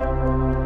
Música